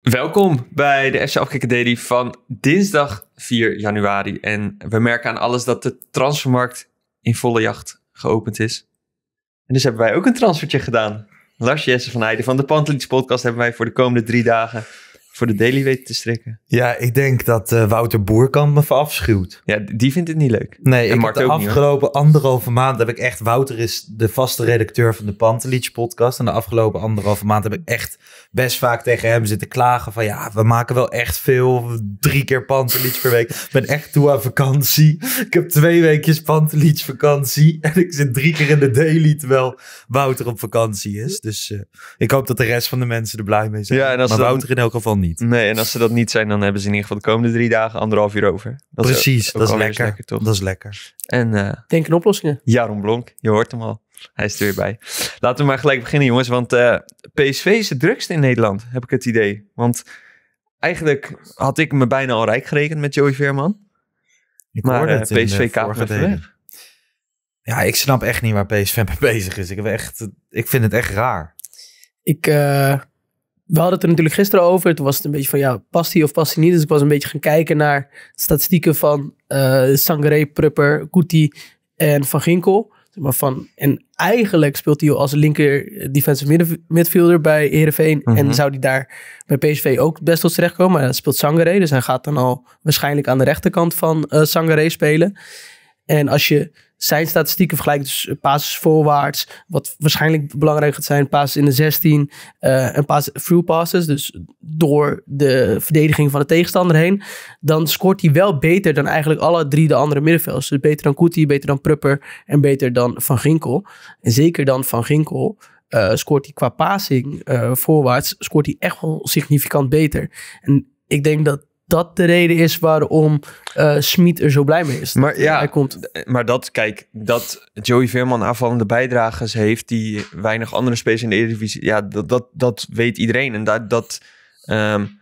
Welkom bij de FC Afkikken Daily van dinsdag 4 januari. En we merken aan alles dat de transfermarkt in volle jacht geopend is. En dus hebben wij ook een transfertje gedaan. Lars Jesse van Heijden van de Pantelits podcast hebben wij voor de komende drie dagen voor de daily weten te strikken. Ja, ik denk dat uh, Wouter Boerkamp me verafschuwt. Ja, die vindt het niet leuk. Nee, en ik de afgelopen anderhalve maand heb ik echt... Wouter is de vaste redacteur van de Pantelich podcast. En de afgelopen anderhalve maand heb ik echt best vaak tegen hem zitten klagen van... Ja, we maken wel echt veel. Drie keer Pantelich per week. Ik ben echt toe aan vakantie. Ik heb twee weekjes Pantelich vakantie. En ik zit drie keer in de daily terwijl Wouter op vakantie is. Dus uh, ik hoop dat de rest van de mensen er blij mee zijn. Ja, en als maar Wouter in elk geval niet. Nee, en als ze dat niet zijn, dan hebben ze in ieder geval de komende drie dagen anderhalf uur over. Dat Precies, is dat is lekker. toch? Dat is lekker. En, uh, Denk in oplossingen. Jaron Blonk, je hoort hem al. Hij is er weer bij. Laten we maar gelijk beginnen, jongens. Want uh, eh, PSV is het drukste in Nederland, heb ik het idee. Want eigenlijk had ik me bijna al rijk gerekend met Joey Veerman. Ik maar uh, PSV kapt weg. Ja, ik snap echt niet waar PSV mee bezig is. Ik, heb echt, ik vind het echt raar. Ik, uh, we hadden het er natuurlijk gisteren over. Toen was het een beetje van, ja, past hij of past hij niet? Dus ik was een beetje gaan kijken naar statistieken van uh, Sangare, Prupper, Kuti en Van Ginkel. Maar van, en eigenlijk speelt hij als linker defensive midfielder bij Heerenveen. En mhm. zou hij daar bij PSV ook best tot terecht komen. Maar dat speelt Sangare, dus hij gaat dan al waarschijnlijk aan de rechterkant van uh, Sangare spelen. En als je zijn statistieken vergelijkt, dus passes voorwaarts, wat waarschijnlijk belangrijk gaat zijn, passes in de 16 uh, en pass, through passes, dus door de verdediging van de tegenstander heen, dan scoort hij wel beter dan eigenlijk alle drie de andere middenvelders. Dus beter dan Kuti, beter dan Prupper en beter dan Van Ginkel. En zeker dan Van Ginkel uh, scoort hij qua passing voorwaarts, scoort hij echt wel significant beter. En ik denk dat dat de reden is waarom uh, Smit er zo blij mee is. Maar ja, hij komt. maar dat, kijk, dat Joey Veerman aanvallende bijdragers heeft die weinig andere spelers in de Eredivisie, ja, dat, dat, dat weet iedereen. En dat, dat um,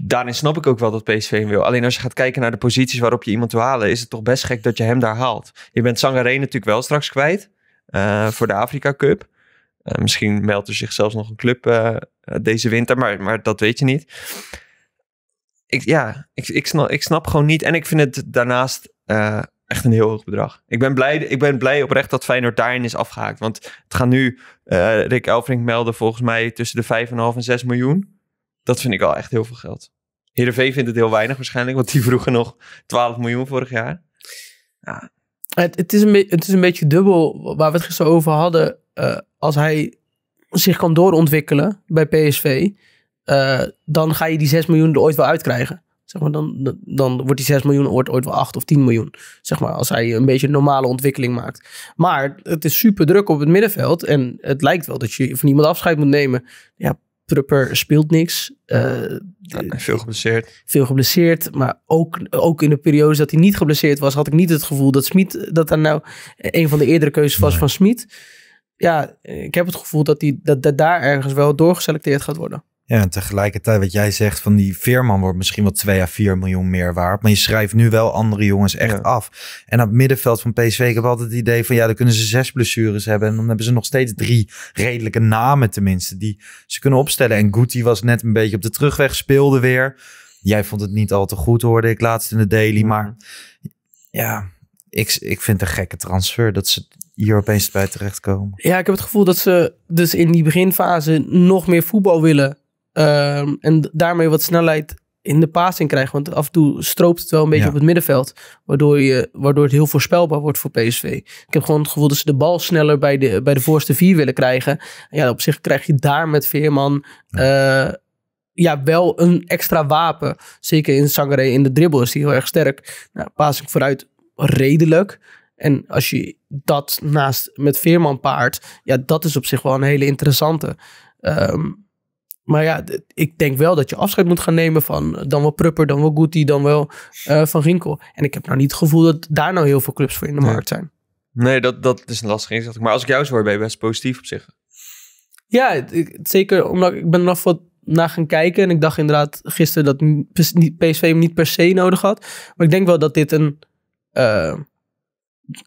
daarin snap ik ook wel dat PSV hem wil. Alleen als je gaat kijken naar de posities waarop je iemand wil halen, is het toch best gek dat je hem daar haalt. Je bent Sangaré natuurlijk wel straks kwijt uh, voor de Afrika Cup. Uh, misschien meldt er zich zelfs nog een club deze winter, maar, maar dat weet je niet ik, ja, ik, ik, snap, ik snap gewoon niet. En ik vind het daarnaast uh, echt een heel hoog bedrag. Ik ben blij, ik ben blij oprecht dat Feyenoord daarin is afgehaakt. Want het gaat nu, uh, Rick Elfrink meldde volgens mij tussen de 5,5 en 6 miljoen. Dat vind ik al echt heel veel geld. Heerenveen vindt het heel weinig waarschijnlijk, want die vroegen nog 12 miljoen vorig jaar. Ja. Het, het, is een het is een beetje dubbel waar we het gisteren over hadden. Uh, als hij zich kan doorontwikkelen bij PSV, uh, dan ga je die 6 miljoen er ooit wel uitkrijgen. Zeg maar, dan, dan wordt die 6 miljoen ooit, ooit wel 8 of 10 miljoen. Zeg maar, als hij een beetje een normale ontwikkeling maakt. Maar het is super druk op het middenveld. En het lijkt wel dat je van iemand afscheid moet nemen. Ja, Prupper speelt niks. Uh, ja, veel geblesseerd. Veel geblesseerd. Maar ook, ook in de periode dat hij niet geblesseerd was, had ik niet het gevoel dat Smit dat dan nou een van de eerdere keuzes was van Smit. Ja, ik heb het gevoel dat, hij, dat, dat daar ergens wel doorgeselecteerd gaat worden. Ja, en tegelijkertijd wat jij zegt van die Veerman wordt misschien wel 2 à 4 miljoen meer waard. Maar je schrijft nu wel andere jongens echt af. En op het middenveld van PSV, ik heb altijd het idee van ja, dan kunnen ze zes blessures hebben. En dan hebben ze nog steeds drie redelijke namen tenminste die ze kunnen opstellen. En Guti was net een beetje op de terugweg, speelde weer. Jij vond het niet al te goed, hoorde ik laatst in de daily. Maar ja, ik, ik vind het een gekke transfer dat ze hier opeens bij terechtkomen. Ja, ik heb het gevoel dat ze dus in die beginfase nog meer voetbal willen Ehm, en daarmee wat snelheid in de passing krijgen. Want af en toe stroopt het wel een beetje op het middenveld. Waardoor, je, waardoor het heel voorspelbaar wordt voor PSV. Ik heb gewoon het gevoel dat ze de bal sneller bij de, bij de voorste vier willen krijgen. En ja, op zich krijg je daar met Veerman... Ja. Uh, ja, wel een extra wapen. Zeker in Sangare in de dribbel is die heel erg sterk. Nou, passing vooruit redelijk. En als je dat naast met Veerman paart, ja, dat is op zich wel een hele interessante. Um, maar ja, ik denk wel dat je afscheid moet gaan nemen van eh, dan wel Prupper, dan wel Guti, dan wel uh, Van Ginkel. En ik heb nou niet het gevoel dat daar nou heel veel clubs voor in de markt zijn. Nee, dat, dat is een lastig inzicht. Maar als ik jou zo hoor, ben je best positief op zich. Ja, ik, zeker omdat ik ben er nog wat naar gaan kijken. En ik dacht inderdaad gisteren dat PSV hem niet per se nodig had. Maar ik denk wel dat dit een, uh,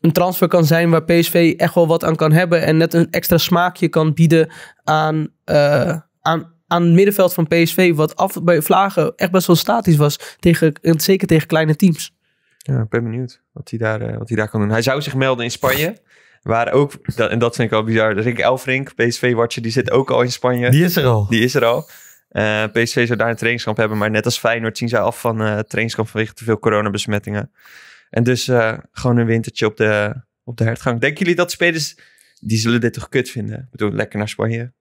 een transfer kan zijn waar PSV echt wel wat aan kan hebben. En net een extra smaakje kan bieden aan, uh, aan aan het middenveld van PSV, wat af bij Vlagen echt best wel statisch was, tegen, zeker tegen kleine teams. Ja, ik ben benieuwd wat hij, daar, eh, wat hij daar kan doen. Hij zou zich melden in Spanje. Waar ook, dat, en dat vind ik al bizar, Rick Elfrink, PSV-watcher, die zit ook al in Spanje. Die is er al. Die is er al. Eh, PSV zou daar een trainingskamp hebben, maar net als Feyenoord zien zij af van eh trainingskamp vanwege te veel coronabesmettingen. En dus eh, gewoon een wintertje op de, op de hertgang. Denken jullie dat spelers, die zullen dit toch kut vinden? Ik bedoel, lekker naar Spanje.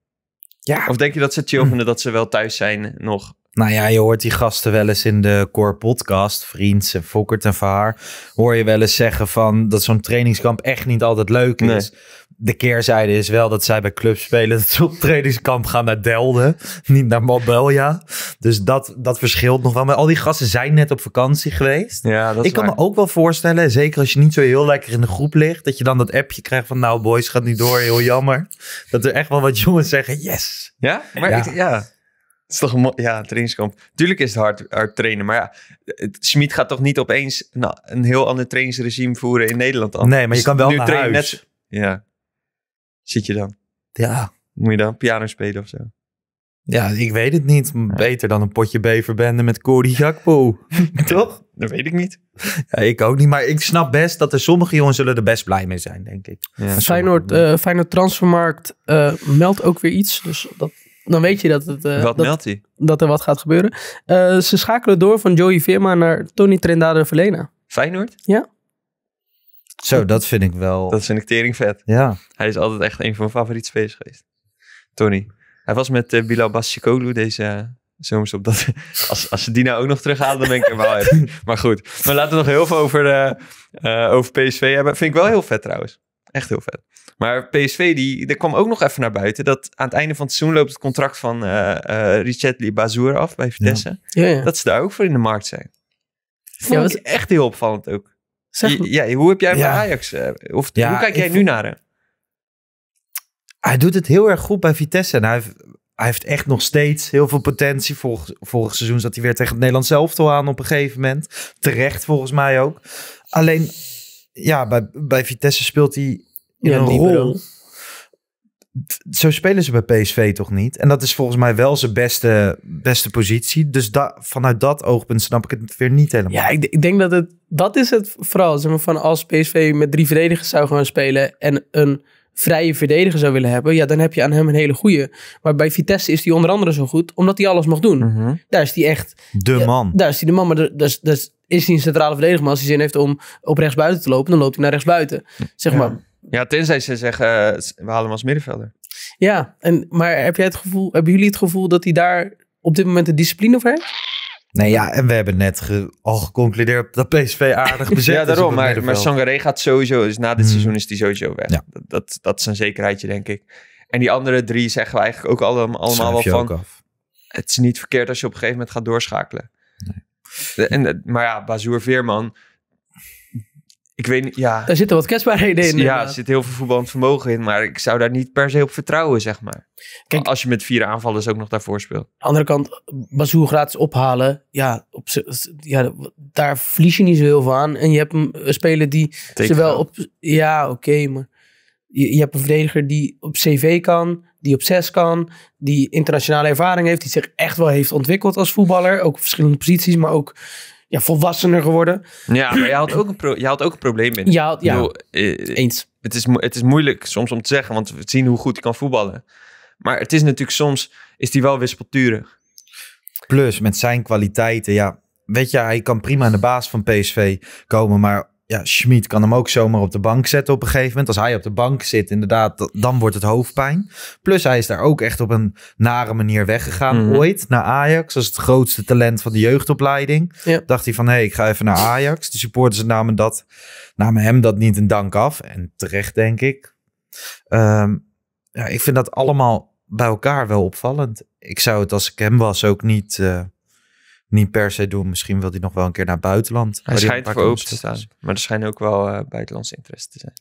Ja. Of denk je dat ze chill vinden dat ze wel thuis zijn nog? Nou ja, je hoort die gasten wel eens in de Core Podcast, Vriends en Fokkert en Verhaar, hoor je wel eens zeggen van dat zo'n trainingskamp echt niet altijd leuk is. De keerzijde is wel dat zij bij clubs spelen dat ze op trainingskamp gaan naar Delden, niet naar Marbella. Dus dat, dat verschilt nog wel. Maar al die gasten zijn net op vakantie geweest. Ja, dat is Ik kan waar. me ook wel voorstellen, zeker als je niet zo heel lekker in de groep ligt, dat je dan dat appje krijgt van nou boys, gaat niet door, heel jammer. Dat er echt wel wat jongens zeggen, yes. Ja? Maar Ja. Ik, ja. Het is toch een ja, trainingskamp. Tuurlijk is het hard, hard trainen. Maar ja, Schmid gaat toch niet opeens nou, een heel ander trainingsregime voeren in Nederland dan? Nee, maar je Dus kan wel nu naar huis. ja. Zit je dan? Ja, Moet je dan piano spelen of zo? Ja, ik weet het niet. Beter dan een potje beverbenden met Cody Gakpo. Toch? Dat weet ik niet. Ja, ik ook niet. Maar ik snap best dat er sommige jongens zullen er best blij mee zijn, denk ik. Ja. Feyenoord, eh Feyenoord Transfermarkt eh, meldt ook weer iets. Dus dat, dan weet je dat, het, eh, Wat dat, meldt hij? dat er wat gaat gebeuren. Eh, ze schakelen door van Joey Veerma naar Tony Trendade Verlena. Feyenoord? Zo, dat vind ik wel. Dat vind ik tering vet. Ja. Hij is altijd echt een van mijn favoriete spelers geweest. Tony. Hij was met eh, Bilal Basikoglu deze uh, zomers op. Dat, als, als ze die nou ook nog terughalen, dan ben ik er wel. Maar goed. Maar laten we nog heel veel over, eh, eh, over PSV hebben. Vind ik wel heel vet trouwens. Echt heel vet. Maar PSV, die, er kwam ook nog even naar buiten. Dat aan het einde van het seizoen loopt het contract van eh eh Richetli Bazour af bij Vitesse. Ja, ja. Dat ze daar ook voor in de markt zijn. Vond Ja, wat- echt heel opvallend ook. Zeg, Ja, hoe heb jij bij Ajax? eh, of Ja, hoe kijk jij nu vond- naar hem? Hij doet het heel erg goed bij Vitesse. En hij heeft, hij heeft echt nog steeds heel veel potentie. Vorig, vorig seizoen zat hij weer tegen het Nederlands elftal aan op een gegeven moment. Terecht volgens mij ook. Alleen, ja, bij, bij Vitesse speelt hij in Ja, een libero. rol. Zo spelen ze bij PSV toch niet? En dat is volgens mij wel zijn beste, beste positie. Dus da, vanuit dat oogpunt snap ik het weer niet helemaal. Ja, ik, ik denk dat het, dat is het vooral. Zeg maar, van als PSV met drie verdedigers zou gaan spelen en een vrije verdediger zou willen hebben, ja, dan heb je aan hem een hele goede. Maar bij Vitesse is hij onder andere zo goed, omdat hij alles mag doen. Mhm. Daar is hij echt, De ja, man. daar is hij de man. Maar de- dus, dus is hij een centrale verdediger, maar als hij zin heeft om op rechts buiten te lopen, dan loopt hij naar rechts buiten. Zeg maar. Ja, tenzij ze zeggen, eh, we halen hem als middenvelder. Ja, en, maar heb jij het gevoel, hebben jullie het gevoel dat hij daar op dit moment de discipline voor heeft? Nee, ja, en we hebben net ge- al geconcludeerd dat PSV aardig bezet ja, is daarom. Maar, maar. Sangaré gaat sowieso, dus na dit Hmm. seizoen is die sowieso weg. Ja. Dat, dat, dat is een zekerheidje, denk ik. En die andere drie zeggen we eigenlijk ook allemaal, allemaal wel van... Het is niet verkeerd als je op een gegeven moment gaat doorschakelen. De- en, maar ja, Bazoer Veerman... Ik weet niet, ja... Daar zitten wat kwetsbaarheden in. Ja, er zit heel veel voetballend vermogen in, maar ik zou daar niet per se op vertrouwen, zeg maar. Kijk- Als je met vier aanvallers ook nog daarvoor speelt. Aan de andere kant, Bazoer gratis ophalen. Ja, op, ja, daar verlies je niet zo heel veel aan. En je hebt een speler die zowel op... Ja, oké, maar je, je hebt een verdediger die op CV kan, die op 6 kan, die internationale ervaring heeft, die zich echt wel heeft ontwikkeld als voetballer. Ook op verschillende posities, maar ook ja, volwassener geworden. Ja, maar je had ook een, pro- je had ook een probleem in. Ja, Ik ja bedoel, eh, eens. het, is, het is moeilijk soms om te zeggen, want we zien hoe goed hij kan voetballen. Maar het is natuurlijk soms, is hij wel wispelturig. Plus met zijn kwaliteiten, ja. Weet je, hij kan prima in de baas van PSV komen, maar ja, Schmid kan hem ook zomaar op de bank zetten op een gegeven moment. Als hij op de bank zit, inderdaad, dan wordt het hoofdpijn. Plus hij is daar ook echt op een nare manier weggegaan Mhm. ooit naar Ajax. als het grootste talent van de jeugdopleiding. Ja. Dacht hij van, hé, hey, ik ga even naar Ajax. De supporters namen, dat, namen hem dat niet in dank af. En terecht, denk ik. Ehm, ja, ik vind dat allemaal bij elkaar wel opvallend. Ik zou het als ik hem was ook niet, eh, niet per se doen. Misschien wil hij nog wel een keer naar het buitenland. Hij schijnt voor open te staan. Maar er schijnen ook wel eh, buitenlandse interesse te zijn.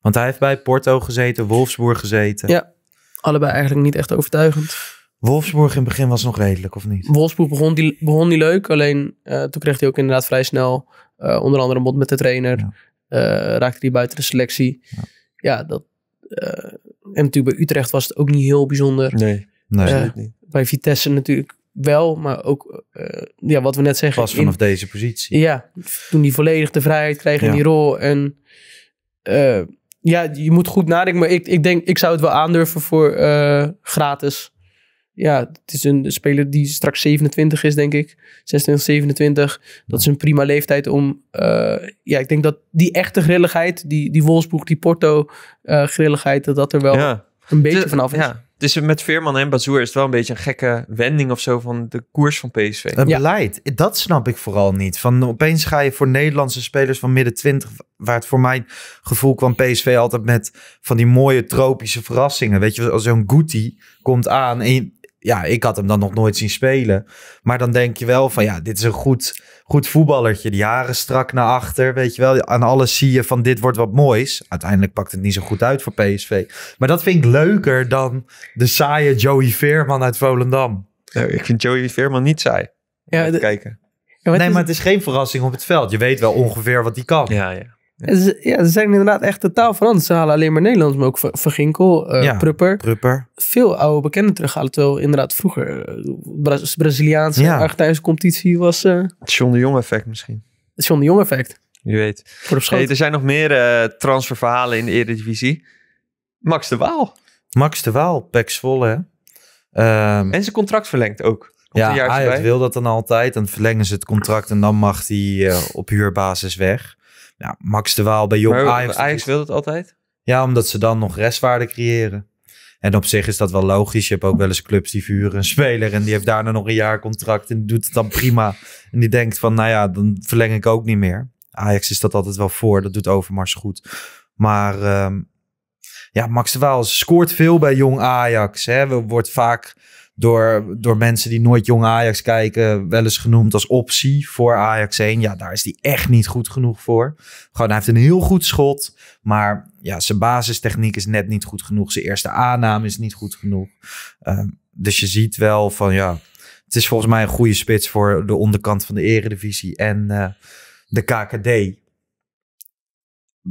Want hij heeft bij Porto gezeten, Wolfsburg gezeten. Ja. Allebei eigenlijk niet echt overtuigend. Wolfsburg in het begin was nog redelijk, of niet? Wolfsburg begon die, begon die leuk. Alleen eh, toen kreeg hij ook inderdaad vrij snel eh, onder andere een mond met de trainer. Ja. Eh, raakte hij buiten de selectie. Ja. Ja, dat... eh, en natuurlijk bij Utrecht was het ook niet heel bijzonder. Nee. Nee, Absoluut niet. Bij Vitesse natuurlijk wel, maar ook eh, ja, wat we net zeggen. pas in- vanaf deze positie. Ja, toen die volledig de vrijheid kreeg in Ja. die rol. En eh, ja, je moet goed nadenken. Maar ik, ik denk, ik zou het wel aandurven voor eh, gratis. Ja, het is een speler die straks 27 is, denk ik. 26, 27. Dat is een prima leeftijd om... ja, ik denk dat die echte grilligheid, die, die Wolfsburg, die Porto grilligheid, dat dat er wel Ja. een beetje vanaf is. Ja. Dus met Veerman en Bazoer is het wel een beetje een gekke wending of zo van de koers van PSV. Een Ja. beleid, dat snap ik vooral niet. Van opeens ga je voor Nederlandse spelers van midden 20, waar het voor mijn gevoel kwam PSV altijd met van die mooie tropische verrassingen. Weet je, als zo'n Guti komt aan en je- ja, ik had hem dan nog nooit zien spelen. Maar dan denk je wel van ja, dit is een goed, goed voetballertje. Die haren strak naar achter, weet je wel. Aan alles zie je van dit wordt wat moois. Uiteindelijk pakt het niet zo goed uit voor PSV. Maar dat vind ik leuker dan de saaie Joey Veerman uit Volendam. Nou, ik vind Joey Veerman niet saai. Ja, kijken. Ja, maar nee, maar het is geen verrassing op het veld. Je weet wel ongeveer wat hij kan. Ja, ja. Ja, ze zijn inderdaad echt totaal veranderd. Ze halen alleen maar Nederlands, maar ook Ver- Verginkel, eh Ja. Prupper. Prupper. veel oude bekenden terughalen. Terwijl inderdaad vroeger eh, Bra Braziliaanse Ja. Argentijnse competitie was eh Het John de Jong effect misschien. het John de Jong effect. Wie weet. Voor de schoot. Hey, er zijn nog meer eh, transferverhalen in de Eredivisie. Max de Waal. Max de Waal, Pek Zwolle. hè? Ehm, En zijn contract verlengd ook. Komt ja, Ajax bij. wil dat dan altijd. Dan verlengen ze het contract en dan mag hij eh, op huurbasis weg. Ja, Max de Waal bij Jong Maar Ajax. Ajax, wil het altijd. Ja, omdat ze dan nog restwaarde creëren. En op zich is dat wel logisch. Je hebt ook wel eens clubs die vuren een speler en die heeft daarna nog een jaar contract en doet het dan prima. En die denkt van, nou ja, dan verleng ik ook niet meer. Ajax is dat altijd wel voor. Dat doet Overmars goed. Maar ehm, ja, Max de Waal scoort veel bij Jong Ajax. Hè. We wordt vaak door, door mensen die nooit Jong Ajax kijken wel eens genoemd als optie voor Ajax 1. Ja, daar is hij echt niet goed genoeg voor. Gewoon, hij heeft een heel goed schot. Maar ja, zijn basistechniek is net niet goed genoeg. Zijn eerste aanname is niet goed genoeg. Ehm, dus je ziet wel van ja, het is volgens mij een goede spits voor de onderkant van de eredivisie en eh, de KKD.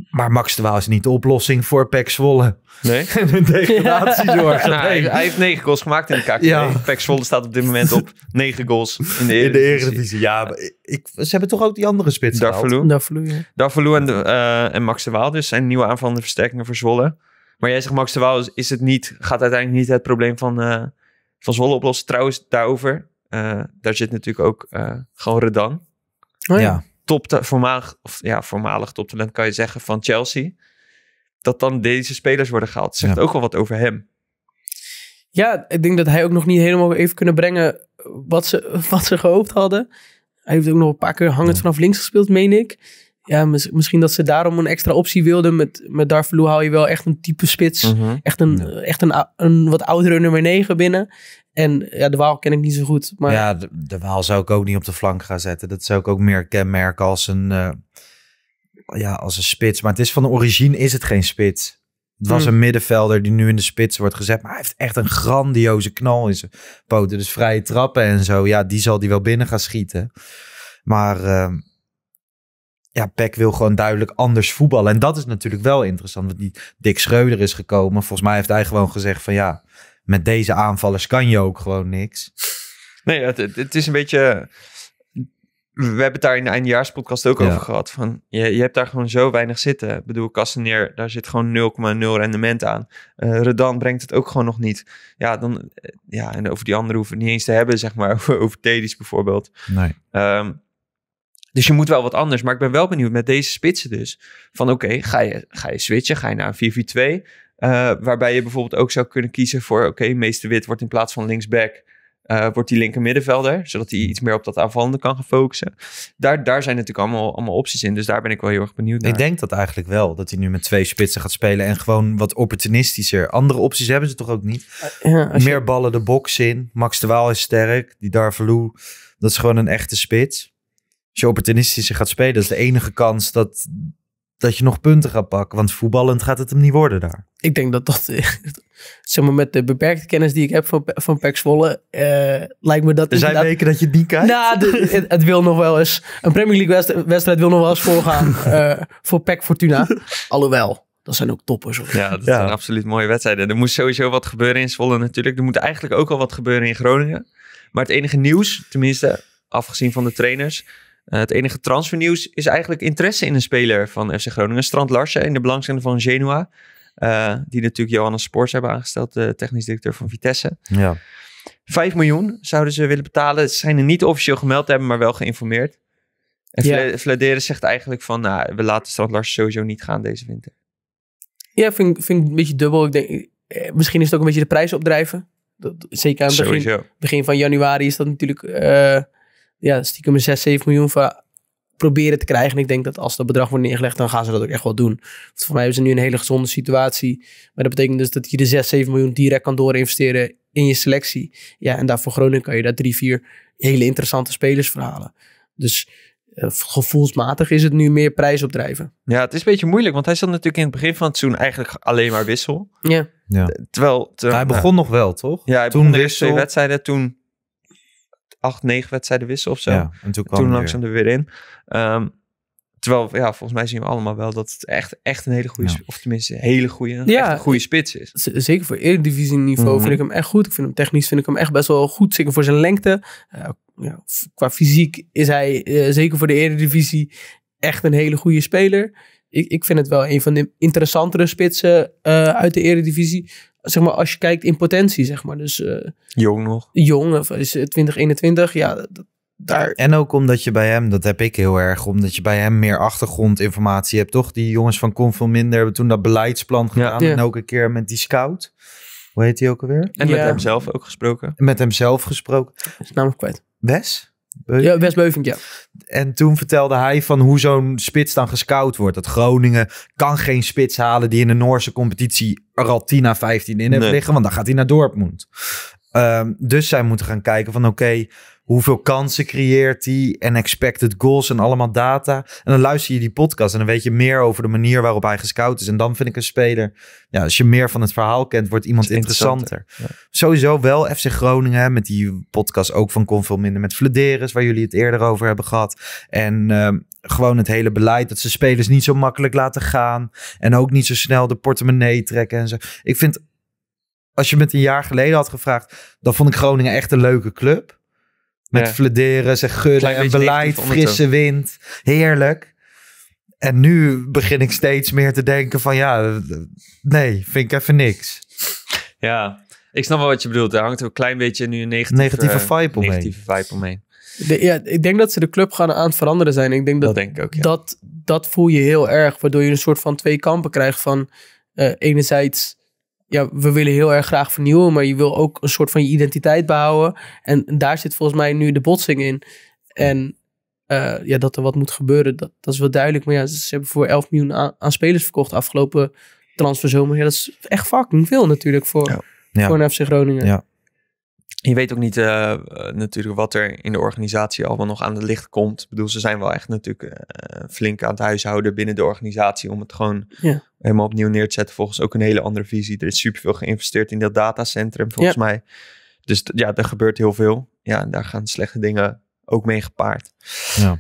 Maar Max de Waal is niet de oplossing voor Pek Zwolle. Nee. En een degradatiezorg. Nou, hij, hij heeft negen goals gemaakt in de KKD. Ja. Pek Zwolle staat op dit moment op negen goals in de In de Eredivisie. eredivisie, ja. maar Ik, ze hebben toch ook die andere spits gehaald? Darvalu. Darvalu en, de, eh, en Max de Waal dus zijn nieuwe aanvallende versterkingen voor Zwolle. Maar jij zegt Max de Waal is, is het niet, gaat uiteindelijk niet het probleem van, eh, van Zwolle oplossen. Trouwens, daarover, eh, daar zit natuurlijk ook eh, gewoon Redan. Oh, ja. ja. Top, voormalig, of ja, voormalig toptalent kan je zeggen van Chelsea. Dat dan deze spelers worden gehaald. Zegt Ja. ook wel wat over hem. Ja, ik denk dat hij ook nog niet helemaal even kunnen brengen wat ze, wat ze gehoopt hadden. Hij heeft ook nog een paar keer hangend Ja. vanaf links gespeeld, meen ik. Ja, mis- misschien dat ze daarom een extra optie wilden. Met, met Darvalu haal je wel echt een type spits. Echt, een, Ja. echt een, een wat oudere nummer 9 binnen. En ja, de Waal ken ik niet zo goed. Maar ja, de, de Waal zou ik ook niet op de flank gaan zetten. Dat zou ik ook meer kenmerken als een, eh, ja, als een spits. Maar het is van de origine is het geen spits. Het was Hmm. een middenvelder die nu in de spits wordt gezet. Maar hij heeft echt een grandioze knal in zijn poten. Dus vrije trappen en zo. Ja, die zal die wel binnen gaan schieten. Maar ehm, ja, Peck wil gewoon duidelijk anders voetballen. En dat is natuurlijk wel interessant. Want die Dick Schreuder is gekomen. Volgens mij heeft hij gewoon gezegd van ja... Met deze aanvallers kan je ook gewoon niks. Nee, het, het, is een beetje. We hebben het daar in de eindejaarspodcast ook Ja. over gehad. Van, je, je hebt daar gewoon zo weinig zitten. Ik bedoel, Castaneer, daar zit gewoon 0,0 rendement aan. Eh Redan brengt het ook gewoon nog niet. Ja, dan, eh, ja, en over die andere hoeven we het niet eens te hebben, zeg maar. Over, over Tedis bijvoorbeeld. Nee. Ehm, dus je moet wel wat anders. Maar ik ben wel benieuwd met deze spitsen dus. Van oké, ga, je, ga je switchen? Ga je naar een 4-4-2? Eh, waarbij je bijvoorbeeld ook zou kunnen kiezen voor... oké, meester Wit wordt in plaats van linksback... eh, wordt die linker middenvelder. Zodat hij iets meer op dat aanvallende kan gaan focussen. Daar, daar zijn natuurlijk allemaal, allemaal opties in. Dus daar ben ik wel heel erg benieuwd naar. Ik denk dat eigenlijk wel. Dat hij nu met twee spitsen gaat spelen. En gewoon wat opportunistischer. Andere opties hebben ze toch ook niet. ja, je- Meer ballen de box in. Max de Waal is sterk. Die Darvalu, dat is gewoon een echte spits. Als je opportunistischer gaat spelen, dat is de enige kans dat, dat je nog punten gaat pakken. Want voetballend gaat het hem niet worden daar. ik denk dat dat, zeg maar met de beperkte kennis die ik heb van, van Pek Zwolle, eh, lijkt me dat Er zijn weken dat je niet kijkt. Nou, de- het, het wil nog wel eens. Een Premier League wedstrijd, wedstrijd wil nog wel eens voorgaan eh, voor PEC Fortuna. Alhoewel, dat zijn ook toppers. Hoor. Ja, dat Ja. zijn absoluut mooie wedstrijden. Er moest sowieso wat gebeuren in Zwolle natuurlijk. Er moet eigenlijk ook al wat gebeuren in Groningen. Maar het enige nieuws, tenminste afgezien van de trainers... eh, het enige transfernieuws is eigenlijk interesse in een speler van FC Groningen. Strand Larsen in de belangstelling van Genua. eh, die natuurlijk Johannes Spoors hebben aangesteld, de technisch directeur van Vitesse. Ja. 5 miljoen zouden ze willen betalen. Ze zijn er niet officieel gemeld te hebben, maar wel geïnformeerd. En Ja. Vladeren zegt eigenlijk van, nou, we laten Strand Larsen sowieso niet gaan deze winter. Ja, vind, ik- vind ik een beetje dubbel. Ik denk, eh, misschien is het ook een beetje de prijs opdrijven. Dat, zeker aan het begin, begin van januari is dat natuurlijk eh, ja, stiekem een 6, 7 miljoen voor proberen te krijgen. En ik denk dat als dat bedrag wordt neergelegd, dan gaan ze dat ook echt wel doen. Want voor mij hebben ze nu een hele gezonde situatie. Maar dat betekent dus dat je de 6, 7 miljoen direct kan doorinvesteren in je selectie. Ja, en daar voor Groningen kan je daar drie, vier hele interessante spelers verhalen. Dus eh, gevoelsmatig is het nu meer prijs opdrijven. Ja, het is een beetje moeilijk, want hij zat natuurlijk in het begin van het seizoen eigenlijk alleen maar wissel. Ja, Terwijl... terwijl Hij begon nog wel, toch? Ja, hij toen begon de twee wedstrijden, toen acht, negen wedstrijden wissel of zo. Ja, en toen kwam toen langzaam er weer in. Ehm, terwijl, ja, volgens mij zien we allemaal wel dat het echt, echt een hele goede, Ja. of tenminste een hele goede, Ja. echt een goede spits is. Zeker voor eredivisie niveau Mhm. vind ik hem echt goed. Ik vind hem technisch vind ik hem echt best wel goed. Zeker voor zijn lengte. Eh, ja, qua fysiek is hij eh, zeker voor de eredivisie echt een hele goede speler. Ik, ik vind het wel een van de interessantere spitsen eh, uit de eredivisie. Zeg maar als je kijkt in potentie, zeg maar. Dus eh, Jong nog. jong, of is het 2021, ja, dat- daar... En ook omdat je bij hem, dat heb ik heel erg, omdat je bij hem meer achtergrondinformatie hebt, toch? Die jongens van Convil Minder hebben toen dat beleidsplan gedaan. Ja. En ook een keer met die scout. Hoe heet die ook alweer? En met Ja. hem zelf ook gesproken. Met hem zelf gesproken. is namelijk kwijt. Wes? Ja, West Beuvink, ja. En toen vertelde hij van hoe zo'n spits dan gescout wordt. Dat Groningen kan geen spits halen die in de Noorse competitie er al 10 à 15 in heeft Nee. liggen. Want dan gaat hij naar Dortmund. Ehm, dus zij moeten gaan kijken van oké, hoeveel kansen creëert hij en expected goals en allemaal data. En dan luister je die podcast en dan weet je meer over de manier waarop hij gescout is. En dan vind ik een speler, ja, als je meer van het verhaal kent, wordt iemand interessanter. Sowieso wel FC Groningen, met die podcast ook van Kon veel minder met Vladeris, waar jullie het eerder over hebben gehad. En ehm, gewoon het hele beleid dat ze spelers niet zo makkelijk laten gaan. En ook niet zo snel de portemonnee trekken en zo. Ik vind, als je me het een jaar geleden had gevraagd, dan vond ik Groningen echt een leuke club. Met Ja. Gudde Klein en beleid, frisse wind. Heerlijk. En nu begin ik steeds meer te denken van ja, nee, vind ik even niks. Ja, ik snap wel wat je bedoelt. Er hangt een klein beetje nu een negatieve, Negatieve vibe omheen. negatieve vibe omheen. De- ja. Ik denk dat ze de club gaan aan het veranderen zijn. Ik denk dat Dat denk ik ook, ja. dat, dat voel je heel erg. Waardoor je een soort van twee kampen krijgt van... eh, enerzijds, ja, we willen heel erg graag vernieuwen... maar je wil ook een soort van je identiteit behouden. En, daar zit volgens mij nu de botsing in. En eh, ja, dat er wat moet gebeuren, dat, dat is wel duidelijk. Maar ja, ze hebben voor 11 miljoen aan, aan spelers verkocht afgelopen transferzomer. Ja, dat is echt fucking veel natuurlijk voor, Ja. Ja. voor een FC Groningen. Ja. Je weet ook niet eh, eh, natuurlijk wat er in de organisatie allemaal nog aan het licht komt. Ik bedoel, ze zijn wel echt natuurlijk eh, flink aan het huishouden binnen de organisatie om het gewoon Ja. helemaal opnieuw neer te zetten. Volgens ook een hele andere visie. Er is superveel geïnvesteerd in dat datacentrum volgens mij. Dus t- ja, er gebeurt heel veel. Ja, en daar gaan slechte dingen ook mee gepaard. Ja.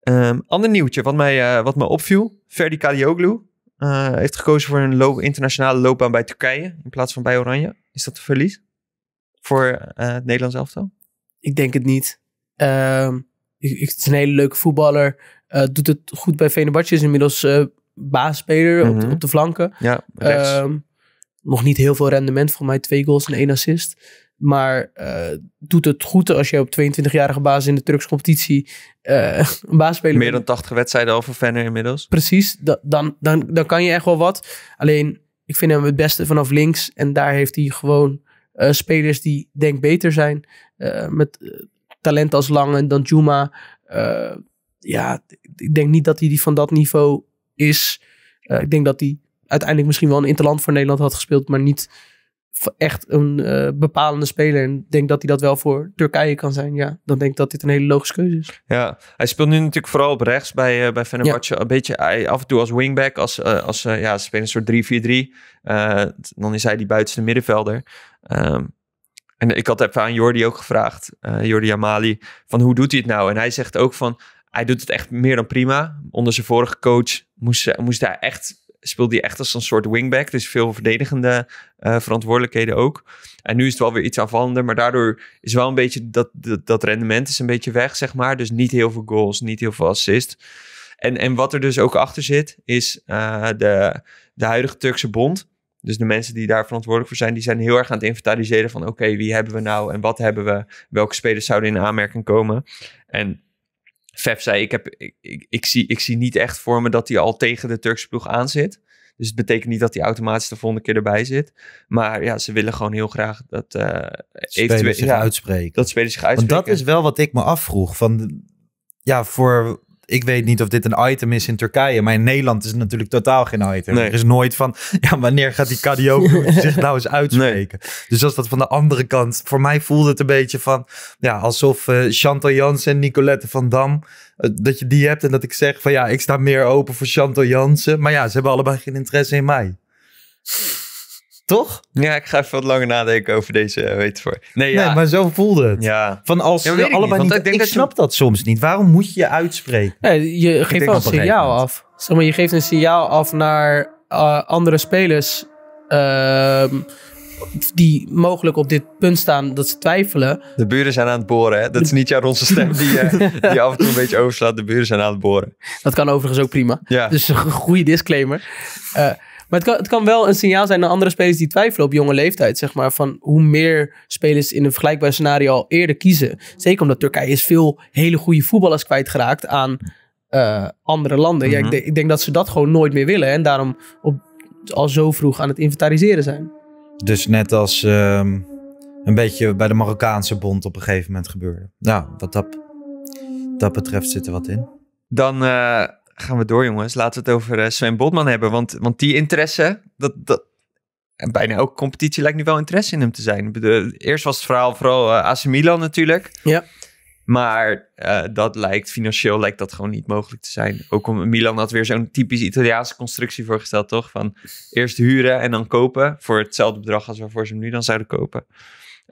Ehm, ander nieuwtje wat mij, eh, wat me opviel. Ferdi Kadioglu eh, heeft gekozen voor een lo- internationale loopbaan bij Turkije in plaats van bij Oranje. Is dat een verlies voor eh, het Nederlands elftal? Ik denk het niet. Ehm, ik, het is een hele leuke voetballer. Eh, doet het goed bij Venerbahce. Is inmiddels eh baasspeler op, de- Mhm. op de flanken. Ja. Ehm, nog niet heel veel rendement. Voor mij twee goals en één assist. Maar doet het goed als je op 22-jarige basis in de Turkse competitie een baasspeler Meer dan 80 wedstrijden voor Venner inmiddels. Precies, da- dan, dan, dan kan je echt wel wat. Alleen, ik vind hem het beste vanaf links. En daar heeft hij gewoon eh, spelers die denk beter zijn. eh, met eh, talent als Lange en dan Juma. Ja, ik denk niet dat hij die van dat niveau is. Ik denk dat hij uiteindelijk misschien wel een interland voor Nederland had gespeeld. Maar niet echt een bepalende speler. En ik denk dat hij dat wel voor Turkije kan zijn. Ja, dan denk ik dat dit een hele logische keuze is. Ja, hij speelt nu natuurlijk vooral op rechts bij, eh bij Fenerbahce. Een beetje hij, af en toe als wingback, als, als ja, ze spelen een soort 3-4-3. Eh, dan is hij die buitenste middenvelder. Ehm, en ik had even aan Jordi ook gevraagd, eh Jordi Amali, van hoe doet hij het nou? En hij zegt ook van, hij doet het echt meer dan prima. Onder zijn vorige coach moest, moest hij echt speelde hij echt als een soort wingback. Dus veel verdedigende uh, verantwoordelijkheden ook. En nu is het wel weer iets aanvallender. Maar daardoor is wel een beetje dat, dat, rendement is een beetje weg, zeg maar. Dus niet heel veel goals, niet heel veel assist. En, en wat er dus ook achter zit, is uh, de, de huidige Turkse bond. Dus de mensen die daar verantwoordelijk voor zijn, die zijn heel erg aan het inventariseren van oké, wie hebben we nou en wat hebben we? Welke spelers zouden in aanmerking komen? En Fef zei, ik, heb, ik, ik, ik, zie, ik zie niet echt voor me dat hij al tegen de Turkse ploeg aan zit. Dus het betekent niet dat hij automatisch de volgende keer erbij zit. Maar ja, ze willen gewoon heel graag dat uh, eventueel zich uitspreken. Dat spelers zich uitspreken. Want dat is wel wat ik me afvroeg. Van, ja, voor ik weet niet of dit een item is in Turkije, maar in Nederland is het natuurlijk totaal geen item. Er is nooit van, ja, wanneer gaat die Kadio zich nou eens uitspreken? Dus als dat van de andere kant, voor mij voelde het een beetje van, ja, alsof uh, Chantal Jansen en Nicolette van Dam, eh, dat je die hebt en dat ik zeg van, ja, ik sta meer open voor Chantal Jansen. Maar ja, ze hebben allebei geen interesse in mij. Toch? Ja, ik ga even wat langer nadenken over deze uh, weet voor. Nee, ja. nee, maar zo voelde het. Ja. Van als ja, allebei niet, ik, denk ik dat snap dat soms niet. Waarom moet je je uitspreken? Nee, je geeft wel een signaal af. Zeg maar, je geeft een signaal af naar uh, andere spelers uh, die mogelijk op dit punt staan dat ze twijfelen. De buren zijn aan het boren. Hè? Dat is niet jouw onze stem die, uh, die af en toe een beetje overslaat. De buren zijn aan het boren. Dat kan overigens ook prima. Ja. Dus een goede disclaimer. Maar het kan, het kan wel een signaal zijn naar andere spelers die twijfelen op jonge leeftijd. Zeg maar, van hoe meer spelers in een vergelijkbaar scenario al eerder kiezen. Zeker omdat Turkije is veel hele goede voetballers kwijtgeraakt aan uh, andere landen. ja, ik, mhm. ik, denk dat ze dat gewoon nooit meer willen. En daarom op, al zo vroeg aan het inventariseren zijn. Dus net als um, een beetje bij de Marokkaanse bond op een gegeven moment gebeurde. Nou, wat dat, dat betreft zit er wat in. Dan... Uh gaan we door, jongens. Laten we het over uh, Sven Botman hebben. Want, want die interesse, dat, dat, en bijna elke competitie lijkt nu wel interesse in hem te zijn. eerst was het verhaal vooral uh, AC Milan natuurlijk. Ja. Maar uh, dat lijkt, financieel lijkt dat gewoon niet mogelijk te zijn. Ook om Milan had weer zo'n typisch Italiaanse constructie voorgesteld, toch? Van eerst huren en dan kopen voor hetzelfde bedrag als waarvoor ze hem nu dan zouden kopen.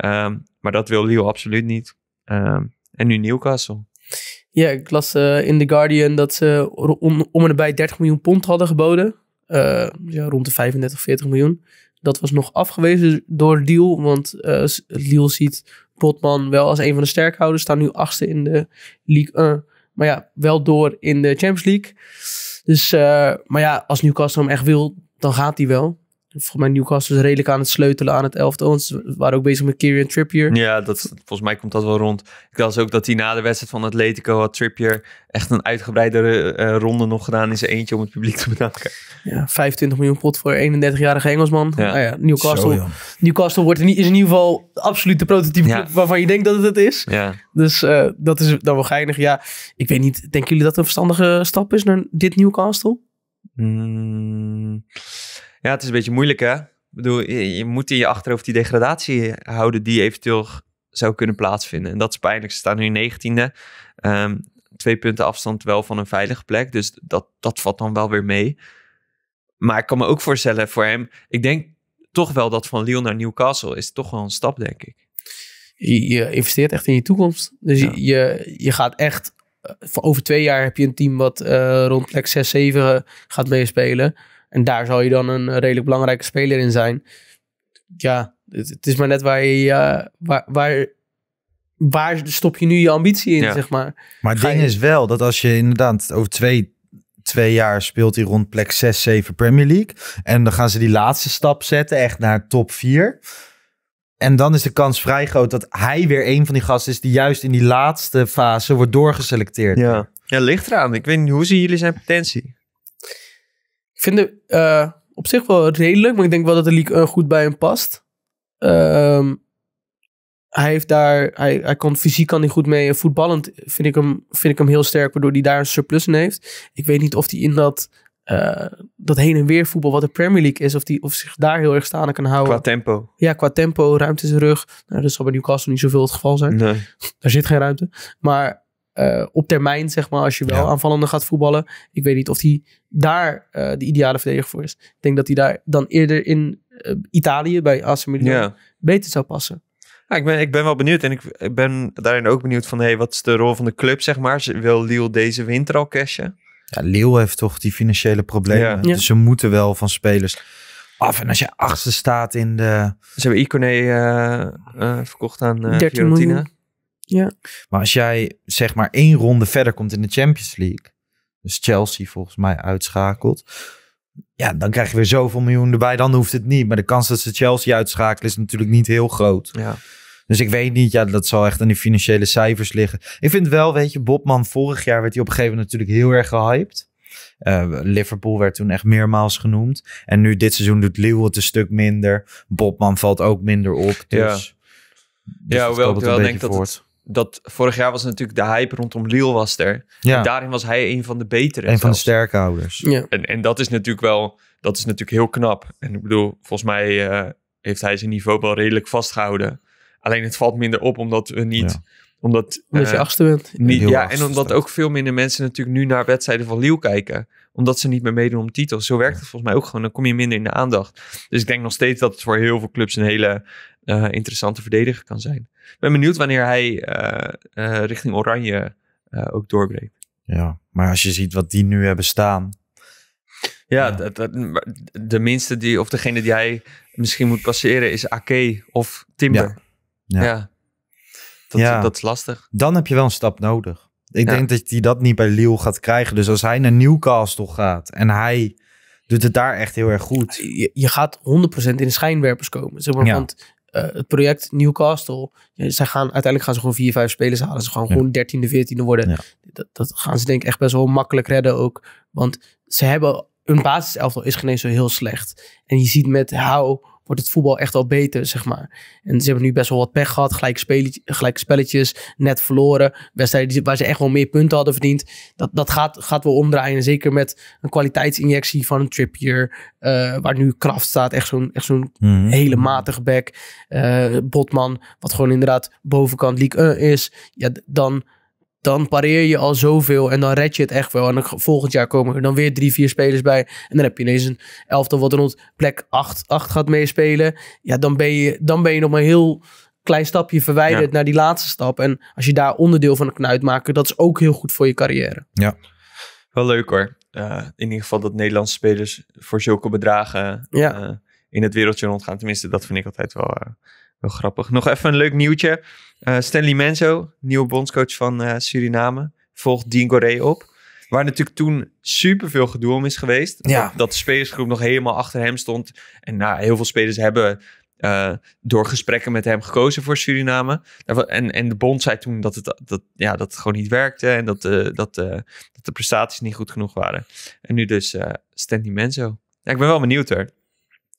Um, maar dat wil Lille absoluut niet. Um, en nu Newcastle. Ja, ik las uh, in The Guardian dat ze om, om en bij 30 miljoen pond hadden geboden. Uh, ja, rond de 35, 40 miljoen. Dat was nog afgewezen door Deal, want uh, Lille ziet Botman wel als een van de sterkhouders. Staan nu achtste in de League 1. Maar ja, wel door in de Champions League. Dus, maar ja, als Newcastle hem echt wil, dan gaat hij wel. Volgens mij Newcastle is redelijk aan het sleutelen aan het elftal. Ze waren ook bezig met Kieran Trippier. Ja, dat, volgens mij komt dat wel rond. Ik las ook dat hij na de wedstrijd van Atletico had Trippier echt een uitgebreide uh, ronde nog gedaan in zijn eentje om het publiek te bedanken. Ja, 25 miljoen pot voor 31-jarige Engelsman. Ja. Nou ja, Newcastle, Zo, Newcastle wordt in, is in ieder geval absoluut de prototype ja. waarvan je denkt dat het het is. Ja. Dus uh, dat is dan wel geinig. Ja, ik weet niet, denken jullie dat een verstandige stap is naar dit Newcastle? Mm. Ja, het is een beetje moeilijk hè. Ik bedoel, je, moet in je achterhoofd die degradatie houden die eventueel zou kunnen plaatsvinden. En dat is pijnlijk. Ze staan nu negentiende. Um, twee punten afstand wel van een veilige plek. Dus dat, dat valt dan wel weer mee. Maar ik kan me ook voorstellen voor hem. Ik denk toch wel dat van Lille naar Newcastle is toch wel een stap, denk ik. Je, investeert echt in je toekomst. Dus je, je, je gaat echt. Eh, over twee jaar heb je een team wat uh, rond plek 6, 7 gaat meespelen. En daar zal je dan een redelijk belangrijke speler in zijn. Ja, het, is maar net waar je, uh, waar, waar, waar stop je nu je ambitie in, zeg maar. Maar het ding is wel dat als je inderdaad over twee, twee jaar speelt hij rond plek 6, 7 Premier League. En dan gaan ze die laatste stap zetten, echt naar top 4. En dan is de kans vrij groot dat hij weer een van die gasten is die juist in die laatste fase wordt doorgeselecteerd. Ja, ja ligt eraan. Ik weet niet, hoe zien jullie zijn potentie? Ik vind het uh, op zich wel redelijk, maar ik denk wel dat de league goed bij hem past. Um, hij heeft daar, hij, hij kan fysiek kan hij goed mee. Voetballend vind ik, hem, vind ik hem heel sterk, waardoor hij daar een surplus in heeft. Ik weet niet of hij in dat, uh, dat heen en weer voetbal wat de Premier League is, of, die, of zich daar heel erg staande kan houden. Qua tempo. Ja, qua tempo, ruimte in zijn rug. Nou, dat zal bij Newcastle niet zoveel het geval zijn. Nee. Daar zit geen ruimte. Maar uh, op termijn, zeg maar, als je wel ja. aanvallender gaat voetballen. Ik weet niet of hij daar uh, de ideale verdediger voor is. Ik denk dat hij daar dan eerder in uh, Italië bij AC Milan ja. beter zou passen. Ja, ik, ben, ik ben wel benieuwd en ik, ik ben daarin ook benieuwd van hey, wat is de rol van de club, zeg maar. Wil Lille deze winter al cashen? Ja, Lille heeft toch die financiële problemen. Ja. Ja. Dus ze moeten wel van spelers af. En als je achtste staat in de... Ze hebben Icone eh, eh, verkocht aan eh 13 Fiorentina. Miljoen. Maar als jij zeg maar één ronde verder komt in de Champions League. Dus Chelsea volgens mij uitschakelt. Ja, dan krijg je weer zoveel miljoen erbij. Dan hoeft het niet. Maar de kans dat ze Chelsea uitschakelen is natuurlijk niet heel groot. Ja. Dus ik weet niet, ja, dat zal echt aan die financiële cijfers liggen. Ik vind wel, weet je, Bobman, vorig jaar werd hij op een gegeven moment natuurlijk heel erg gehyped. Eh, Liverpool werd toen echt meermaals genoemd. En nu dit seizoen doet Lille het een stuk minder. Bobman valt ook minder op. Dus, Ja. dus Ja, dat hoewel ik wel denk dat voort. Dat vorig jaar was natuurlijk de hype rondom Lille was er. Ja, En daarin was hij een van de betere. een van de zelfs. sterkhouders. Ja. En, en dat is natuurlijk wel, dat is natuurlijk heel knap. En ik bedoel, volgens mij eh, heeft hij zijn niveau wel redelijk vastgehouden. Alleen het valt minder op omdat we niet, Ja. omdat, Omdat je eh, achtste bent. niet, ja, achter en omdat ook veel minder mensen natuurlijk nu naar wedstrijden van Lille kijken. Omdat ze niet meer meedoen om titels. Zo werkt het volgens mij ook gewoon. Dan kom je minder in de aandacht. Dus ik denk nog steeds dat het voor heel veel clubs een hele eh, interessante verdediger kan zijn. Ik ben benieuwd wanneer hij eh, eh, richting Oranje ook doorbreekt. Ja, maar als je ziet wat die nu hebben staan. Ja, Ja. dat- de minste die, of degene die hij misschien moet passeren is Ake of Timber. Ja. Ja, Ja. Dat, Ja. dat is lastig. Dan heb je wel een stap nodig. Ik Ja. denk dat hij dat niet bij Lille gaat krijgen. Dus als hij naar Newcastle gaat en hij doet het daar echt heel erg goed. Je, je gaat 100% in de schijnwerpers komen. Zeg maar, Ja. Want eh, het project Newcastle, ja, zij gaan, uiteindelijk gaan ze gewoon 4, 5 spelers halen. Ze gaan gewoon 13e, 14e worden. Dat, dat gaan ze denk ik echt best wel makkelijk redden ook. Want ze hebben, hun basiselftal is geen eens zo heel slecht. En je ziet met Hou wordt het voetbal echt wel beter, zeg maar. En ze hebben nu best wel wat pech gehad. Gelijk, spelletje, gelijk spelletjes, net verloren. Wedstrijden waar ze echt wel meer punten hadden verdiend. Dat, dat gaat, gaat wel omdraaien. En zeker met een kwaliteitsinjectie van een Trippier. eh, waar nu Kraft staat. Echt zo'n echt zo'n Mhm. hele matige back. Eh, Botman, wat gewoon inderdaad bovenkant League 1 is. Ja, dan, dan pareer je al zoveel en dan red je het echt wel. En dan volgend jaar komen er dan weer drie, vier spelers bij. En dan heb je ineens een elftal wat rond plek 8, 8 gaat meespelen. Ja, dan ben, je, dan ben je nog maar heel klein stapje verwijderd Ja. naar die laatste stap. En als je daar onderdeel van kan uitmaken, dat is ook heel goed voor je carrière. Wel leuk hoor. Eh, in ieder geval dat Nederlandse spelers voor zulke bedragen Ja. eh, in het wereldje rondgaan. Tenminste, dat vind ik altijd wel, eh, wel grappig. Nog even een leuk nieuwtje. Eh, Stanley Menzo, nieuwe bondscoach van eh, Suriname, volgt Dean Goré op. Waar natuurlijk toen superveel gedoe om is geweest. Ja. Dat, dat de spelersgroep nog helemaal achter hem stond. En nou, heel veel spelers hebben eh, door gesprekken met hem gekozen voor Suriname. En, en de bond zei toen dat het, dat, ja, dat het gewoon niet werkte. En dat, dat, dat de prestaties niet goed genoeg waren. En nu dus Stanley Menzo. Ja, ik ben wel benieuwd hoor.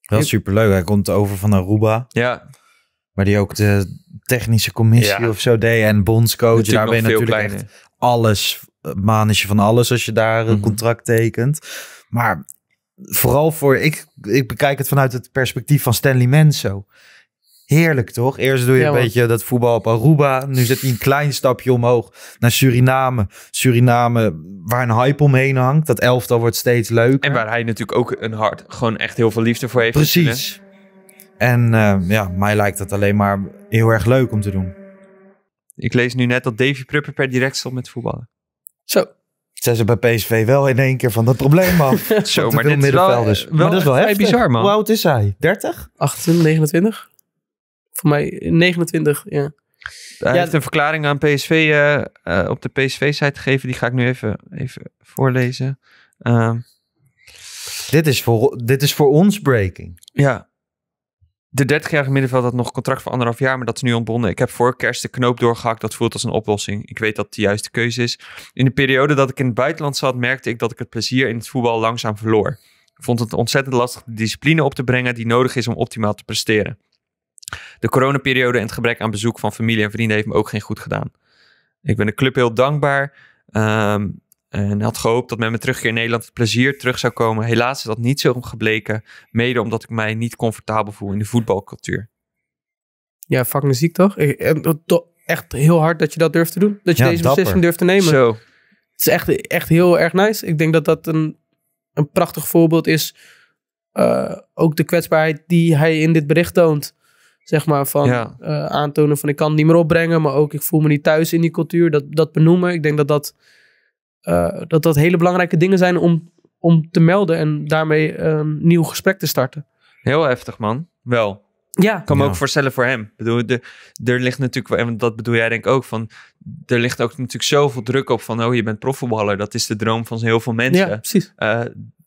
Wel superleuk. Hij komt over van Aruba. Ja, Maar die ook de technische commissie Ja. of zo deed. En bondscoach. Daar ben je natuurlijk kleiner. echt alles. eh, Manetje van alles als je daar een Mhm. contract tekent. Maar vooral voor... Ik, ik bekijk het vanuit het perspectief van Stanley Menso. Heerlijk toch? Eerst doe je Ja, een man. beetje dat voetbal op Aruba. Nu zet hij een klein stapje omhoog naar Suriname. Suriname waar een hype omheen hangt. Dat elftal wordt steeds leuker. En waar hij natuurlijk ook een hart, gewoon echt heel veel liefde voor heeft. Precies. En eh, ja, mij lijkt het alleen maar heel erg leuk om te doen. Ik lees nu net dat Davy Prupper per direct stopt met voetballen. Zo. Zijn ze bij PSV wel in één keer van dat probleem af. Zo, maar dit is wel, wel, maar dat is wel heftig. bizar, man. Hoe oud is hij? 30? 28, 29? Voor mij 29, ja. Hij Ja, heeft een verklaring aan PSV eh, eh, op de PSV-site gegeven. Die ga ik nu even, even voorlezen. Ehm, Dit is, voor, dit is voor ons breaking. ja. De 30-jarige middenveld had nog een contract voor anderhalf jaar, maar dat is nu ontbonden. Ik heb voor kerst de knoop doorgehakt. Dat voelt als een oplossing. Ik weet dat het de juiste keuze is. In de periode dat ik in het buitenland zat, merkte ik dat ik het plezier in het voetbal langzaam verloor. Ik vond het ontzettend lastig de discipline op te brengen die nodig is om optimaal te presteren. De coronaperiode en het gebrek aan bezoek van familie en vrienden heeft me ook geen goed gedaan. Ik ben de club heel dankbaar ehm, en had gehoopt dat met mijn terugkeer in Nederland het plezier terug zou komen. Helaas is dat niet zo gebleken, mede omdat ik mij niet comfortabel voel in de voetbalcultuur. Ja, fucking ziek toch? Ik- en dat- toch Echt heel hard dat je dat durft te doen. Dat je Ja, deze dapper. beslissing durft te nemen. Zo, Het is echt, echt heel erg nice. Ik denk dat dat een, een prachtig voorbeeld is. Eh, ook de kwetsbaarheid die hij in dit bericht toont. Zeg maar van Ja. eh, aantonen van ik kan het niet meer opbrengen. Maar ook ik voel me niet thuis in die cultuur. Dat, dat benoemen. Ik denk dat dat eh, dat dat hele belangrijke dingen zijn om, om te melden en daarmee een nieuw gesprek te starten. Heel heftig, man. Wel. Ja, Ik kan me Ja. ook voorstellen voor hem. Ik bedoel, de, er ligt natuurlijk, en dat bedoel jij denk ik ook, van, er ligt ook natuurlijk zoveel druk op van, oh, je bent profvoetballer. Dat is de droom van heel veel mensen. ja precies. Eh,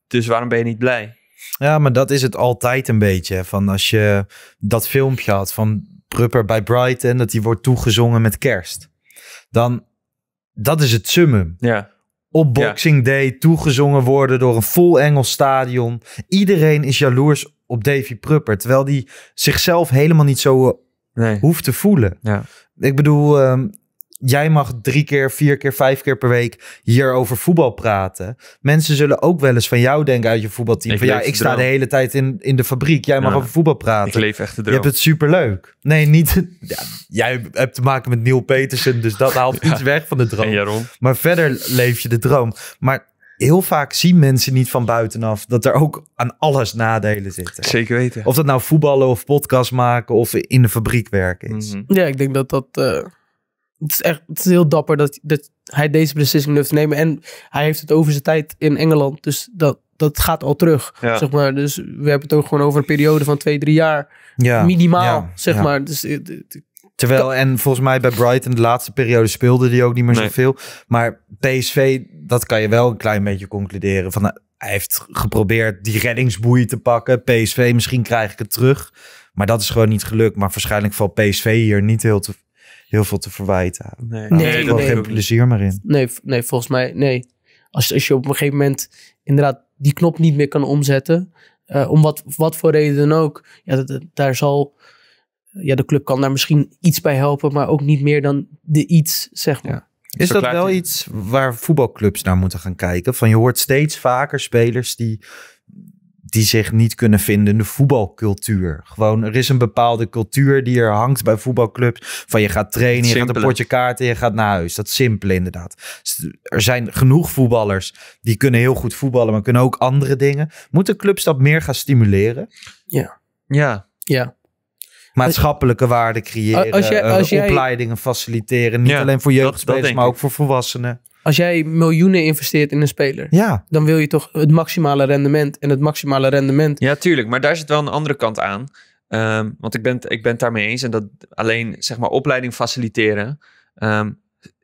dus waarom ben je niet blij? Ja, maar dat is het altijd een beetje. Van als je dat filmpje had van Prupper bij Brighton, dat die wordt toegezongen met kerst. Dan, dat is het summum. Ja, Op. Boxing Day toegezongen worden door een vol Engels stadion. Iedereen is jaloers op Davy Prupper, terwijl die zichzelf helemaal niet zo eh, nee. hoeft te voelen. Ja. Ik bedoel, ehm, jij mag drie keer, vier keer, vijf keer per week hier over voetbal praten. Mensen zullen ook wel eens van jou denken uit je voetbalteam. Ik van ja, ik de sta de hele tijd in, in de fabriek. Jij mag Ja. over voetbal Ik praten. leef echt de Je droom. hebt het superleuk. Nee, niet. Ja, jij hebt te maken met Neil Petersen, dus dat haalt Ja. iets weg van de droom. En Jaron? Maar verder leef je de droom. Maar heel vaak zien mensen niet van buitenaf dat er ook aan alles nadelen zitten. Zeker weten. Of dat nou voetballen of podcast maken of in de fabriek werken is. Mhm. Ja, ik denk dat dat. eh, het is echt het is heel dapper dat, dat hij deze beslissing durft te nemen. En hij heeft het over zijn tijd in Engeland. Dus dat, dat gaat al terug. Ja. Zeg maar. Dus we hebben het ook gewoon over een periode van twee, drie jaar. Ja, minimaal, ja, zeg ja. maar. Dus, eh, Terwijl, en volgens mij bij Brighton de laatste periode speelde hij ook niet meer Nee. zoveel. Maar PSV, dat kan je wel een klein beetje concluderen. Van, nou, hij heeft geprobeerd die reddingsboei te pakken. PSV, misschien krijg ik het terug. Maar dat is gewoon niet gelukt. Maar waarschijnlijk valt PSV hier niet heel, te, heel veel te verwijten. Nee, Nee, Er nee, nee. geen plezier meer in. nee, nee, volgens mij, nee. Als, als je op een gegeven moment inderdaad die knop niet meer kan omzetten. eh, om wat, wat voor reden dan ook. Ja, dat, dat- daar zal. Ja, de club kan daar misschien iets bij helpen, maar ook niet meer dan de iets, zeg maar. Ja. Is dat wel iets waar voetbalclubs naar moeten gaan kijken? Van je hoort steeds vaker spelers die, die zich niet kunnen vinden in de voetbalcultuur. Gewoon, er is een bepaalde cultuur die er hangt bij voetbalclubs. Van je gaat trainen, je gaat een potje kaarten, je gaat naar huis. Dat is simpel inderdaad. Er zijn genoeg voetballers die kunnen heel goed voetballen, maar kunnen ook andere dingen. Moeten clubs dat meer gaan stimuleren? Ja, Ja, Maatschappelijke waarden creëren, Als jij- eh, als jij- opleidingen faciliteren. Niet Ja, alleen voor jeugdspelers, maar ook voor volwassenen. Als jij miljoenen investeert in een speler, Ja, dan wil je toch het maximale rendement. En het maximale rendement. Ja, tuurlijk. Maar daar zit wel een andere kant aan. Ehm, want ik ben, het- ik ben het daarmee eens. En dat alleen, zeg maar, opleiding faciliteren. Ehm,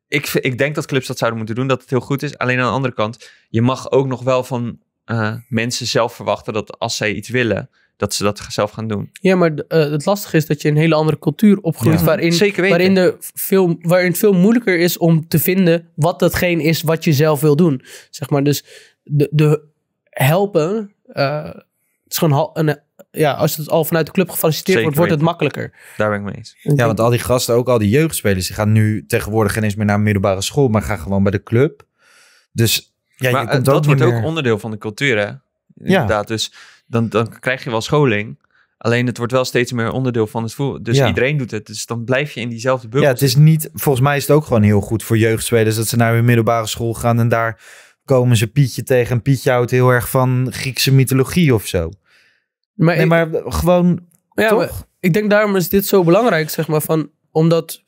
ik, ik denk dat clubs dat zouden moeten doen, dat het heel goed is. Alleen aan de andere kant, je mag ook nog wel van eh, mensen zelf verwachten dat als zij iets willen, dat ze dat zelf gaan doen. Ja, maar eh, het lastige is dat je een hele andere cultuur opgroeit. Ja. Waarin, Zeker weten. waarin, er veel, waarin het veel moeilijker is om te vinden wat datgene is wat je zelf wil doen. Zeg maar, dus de, de helpen, eh, het is gewoon hal- een, ja, als het al vanuit de club gefaciliteerd wordt, wordt het makkelijker. Daar ben ik mee eens. Ja, want al die gasten, ook al die jeugdspelers, die gaan nu tegenwoordig geen eens meer naar een middelbare school, maar gaan gewoon bij de club. Dus ja, maar je eh, komt dat ook wordt ook onderdeel van de cultuur, hè? Inderdaad. Dus dan, dan krijg je wel scholing. Alleen het wordt wel steeds meer onderdeel van het voetbal. Dus Ja. iedereen doet het. Dus dan blijf je in diezelfde bubbel. Ja, het is niet. Volgens mij is het ook gewoon heel goed voor jeugdspelers dat ze naar een middelbare school gaan en daar komen ze Pietje tegen. En Pietje houdt heel erg van Griekse mythologie of zo. Maar, Nee, ik- maar gewoon ja, toch? maar ik denk daarom is dit zo belangrijk, zeg maar, van, omdat,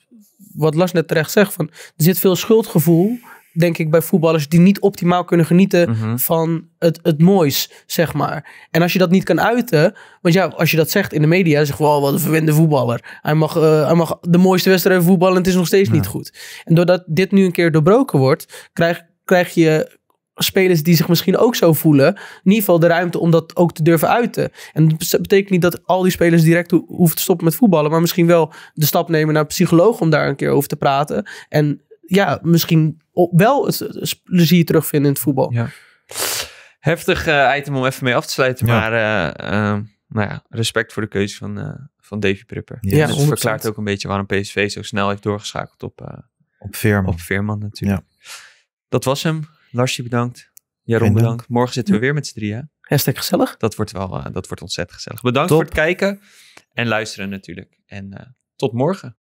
wat Lars net terecht zegt, van, er zit veel schuldgevoel, denk ik, bij voetballers die niet optimaal kunnen genieten Mhm. van het, het moois, zeg maar. En als je dat niet kan uiten, want ja, als je dat zegt in de media, zeg je wel, wat een verwende voetballer. Hij mag, eh, hij mag de mooiste wedstrijd voetballen en het is nog steeds Ja. niet goed. En doordat dit nu een keer doorbroken wordt, krijg, krijg je spelers die zich misschien ook zo voelen, in ieder geval de ruimte om dat ook te durven uiten. En dat betekent niet dat al die spelers direct ho- hoeven te stoppen met voetballen, maar misschien wel de stap nemen naar een psycholoog om daar een keer over te praten. En ja, misschien op- wel het, het plezier terugvinden in het voetbal. Ja. Heftig eh, item om even mee af te sluiten. Ja. Maar eh, eh, nou ja, respect voor de keuze van, eh, van Davy Prupper. Ja, het 100%. verklaart ook een beetje waarom PSV zo snel heeft doorgeschakeld op, eh, op Veerman. op Veerman natuurlijk. Dat was hem. Larsje bedankt. Jaron bedankt. Morgen zitten we weer met z'n drieën. Hashtag gezellig. Dat wordt wel eh, dat wordt ontzettend gezellig. Bedankt Top. voor het kijken en luisteren natuurlijk. En eh, tot morgen.